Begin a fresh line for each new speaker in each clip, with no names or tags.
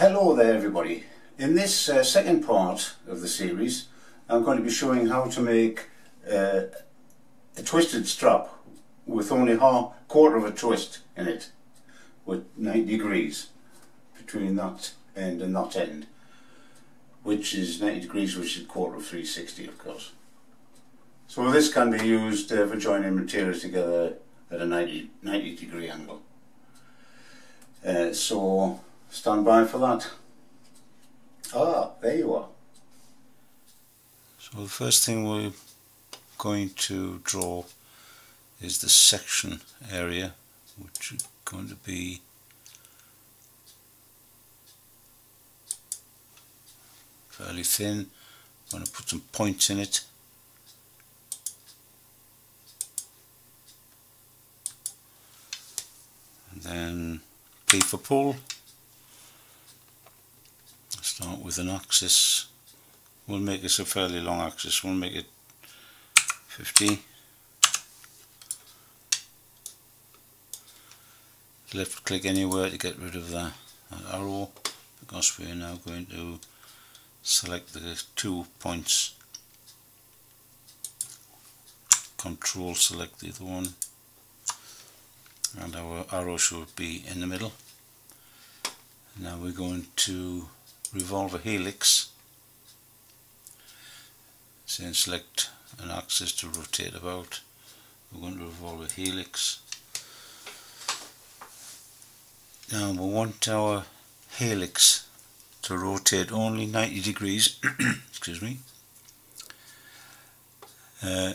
Hello there everybody. In this uh, second part of the series I'm going to be showing how to make uh, a twisted strap with only half quarter of a twist in it with 90 degrees between that end and that end which is 90 degrees which is a quarter of 360 of course. So this can be used uh, for joining materials together at a 90, 90 degree angle. Uh, so stand by for that. Ah, there you are.
So the first thing we're going to draw is the section area which is going to be fairly thin. I'm going to put some points in it. And then P for pull. Start with an axis. We'll make this a fairly long axis. We'll make it 50. Left click anywhere to get rid of that, arrow because we are now going to select the two points control select the other one and our arrow should be in the middle now we're going to revolve a helix. Then select an axis to rotate about. We're going to revolve a helix. Now we want our helix to rotate only 90 degrees excuse me uh,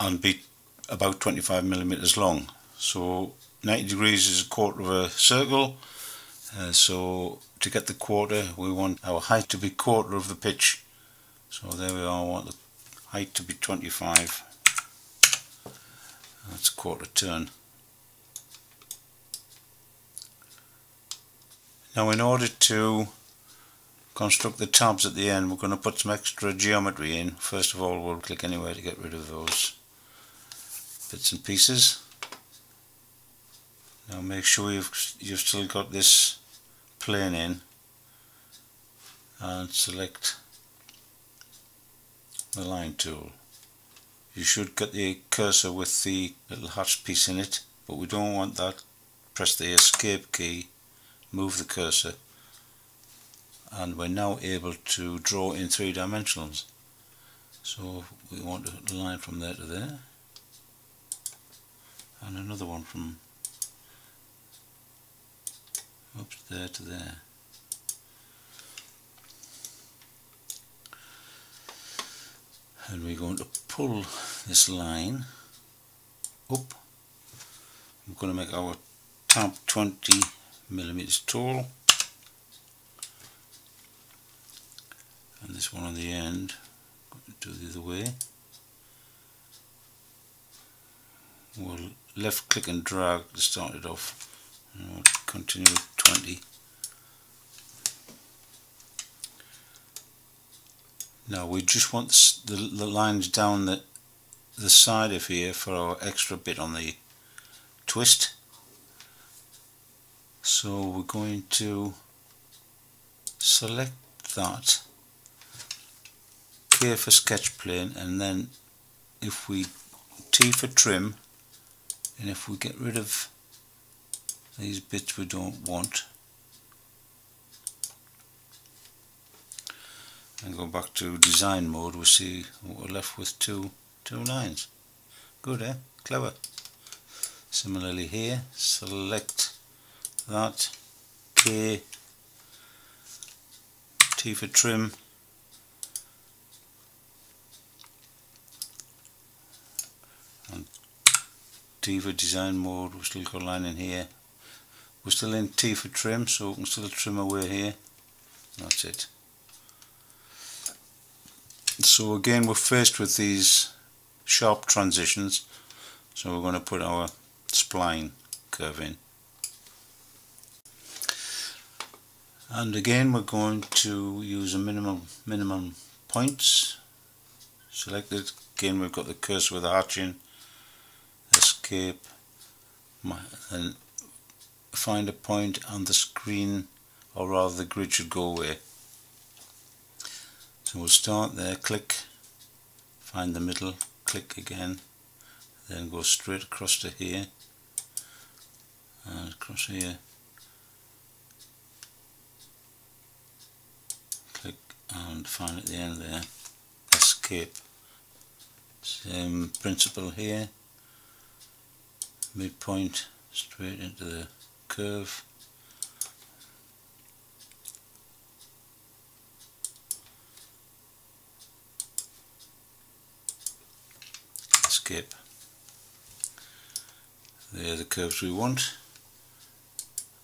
and be about 25 millimeters long. So 90 degrees is a quarter of a circle uh, so to get the quarter we want our height to be quarter of the pitch so there we are I want the height to be 25 that's a quarter turn Now in order to construct the tabs at the end we're going to put some extra geometry in. First of all we'll click anywhere to get rid of those bits and pieces. Now make sure you've, you've still got this plane in and select the line tool. You should get the cursor with the little hatch piece in it but we don't want that. Press the escape key move the cursor and we're now able to draw in three dimensions. so we want a line from there to there and another one from up there to there. And we're going to pull this line up. We're going to make our tab 20 millimeters tall. And this one on the end do the other way. We'll left click and drag to start it off continue with 20 now we just want the, the lines down the, the side of here for our extra bit on the twist. So we're going to select that K for sketch plane and then if we T for trim and if we get rid of these bits we don't want. And go back to design mode we see we're left with two two lines good eh? Clever. Similarly here select that K T for trim. And T for design mode we're still got a line in here we're still in T for trim so we can still trim away here. That's it. So again we're faced with these sharp transitions so we're going to put our spline curve in. And again we're going to use a minimum minimum points. Selected again we've got the cursor with the hatching escape. And find a point on the screen or rather the grid should go away. So we'll start there, click, find the middle, click again, then go straight across to here and across here. Click and find at the end there escape. Same principle here. Midpoint straight into the curve. Escape there are the curves we want.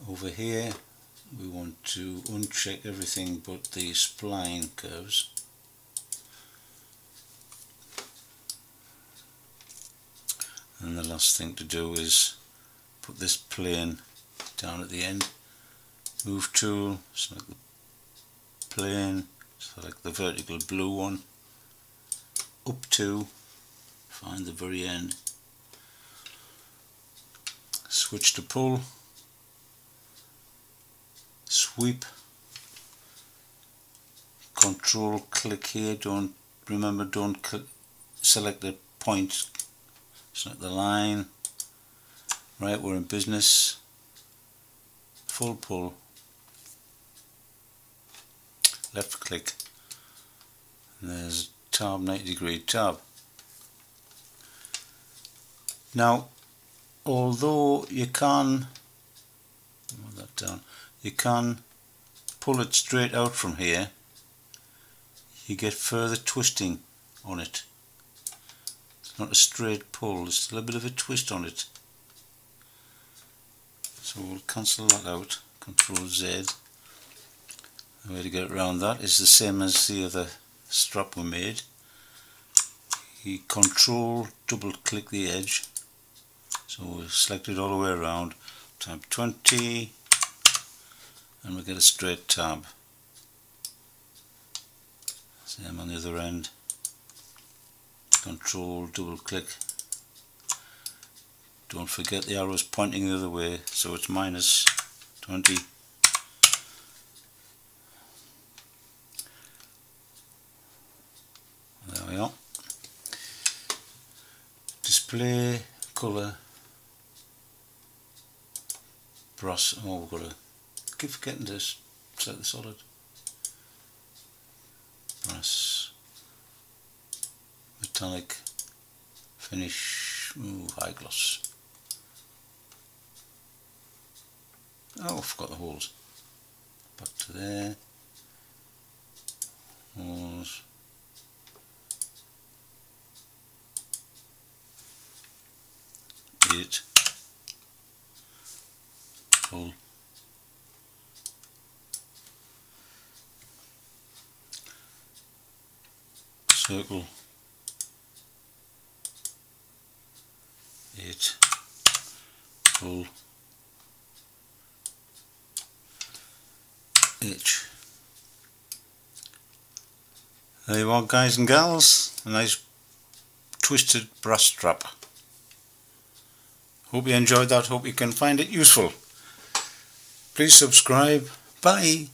Over here we want to uncheck everything but the spline curves. And the last thing to do is put this plane down at the end. Move tool select the plane select the vertical blue one. Up to find the very end. Switch to pull. Sweep. Control click here don't remember don't click, select the point. Select the line. Right we're in business full pull. Left click. And there's tab 90 degree tab. Now although you can move that down you can pull it straight out from here you get further twisting on it. It's not a straight pull there's still a bit of a twist on it so we'll cancel that out control Z. The way to get around that is the same as the other strap we made. You control double click the edge. So we'll select it all the way around. Type 20 and we get a straight tab. Same on the other end. Control double click don't forget the arrow is pointing the other way so it's minus 20 there we are. Display color brass. Oh we've got to keep forgetting to set the solid. Brass. Metallic. Finish. Ooh, high gloss oh forgot the holes back to there. Holes eight pull. Circle. Eight pull There you are guys and gals a nice twisted brass strap. Hope you enjoyed that. Hope you can find it useful. Please subscribe. Bye